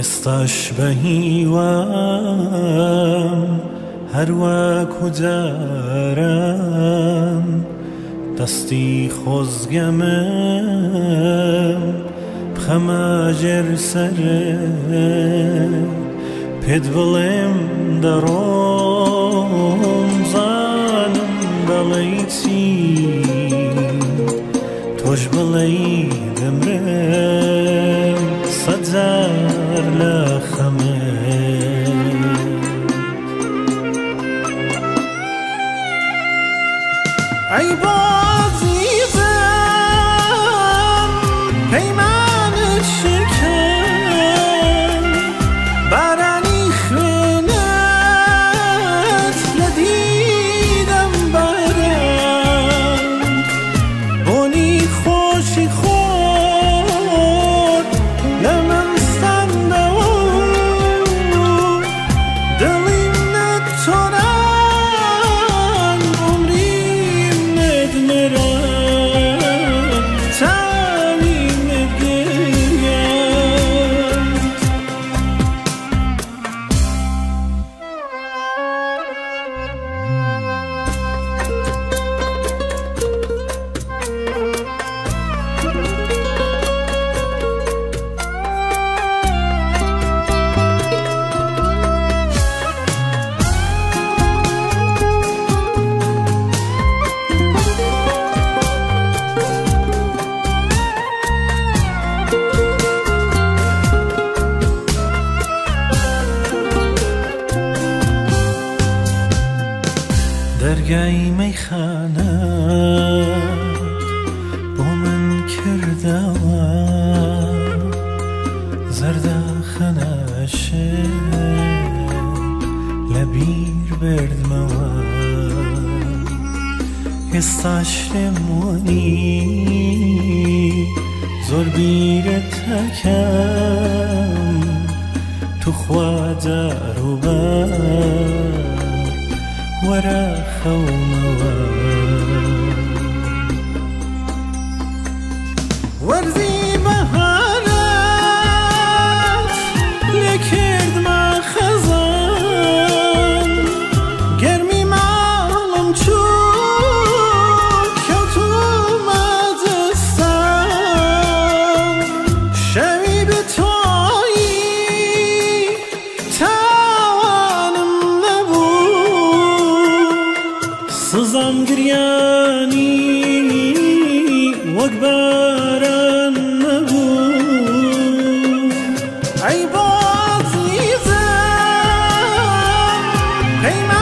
ئێستاش بەهیوام هەروە کوجارم دەستی خۆزگەمم بخەماژێر سەر پێت بڵێم دەڕۆم زانم بەڵێ چی تۆش بڵێ دەمرم سەجار غير لخمام دەرگایی مەیخانە بۆ من و زرده خنشه لبیر برد موا استاش نمونی زور بیرت تکم تو خوا بر ورا خوف Hey, man.